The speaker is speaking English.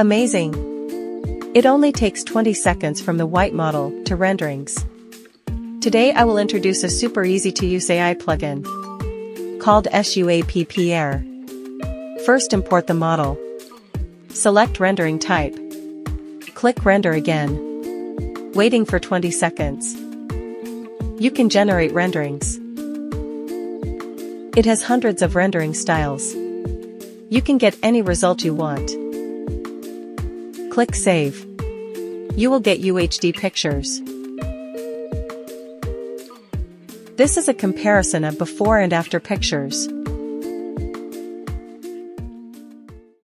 Amazing! It only takes 20 seconds from the white model to renderings. Today I will introduce a super easy to use AI plugin called SUAPP First import the model. Select rendering type. Click render again. Waiting for 20 seconds. You can generate renderings. It has hundreds of rendering styles. You can get any result you want. Click Save. You will get UHD pictures. This is a comparison of before and after pictures.